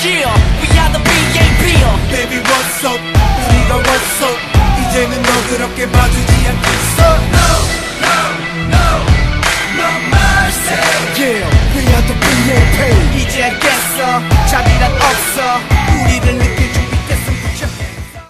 chill We are the BAB Baby what's up 우리가 what's up 이제는 너 그렇게 봐주지 않겠어 No no no no mercy Yeah we are the BAB 이제 알겠어 자비란 없어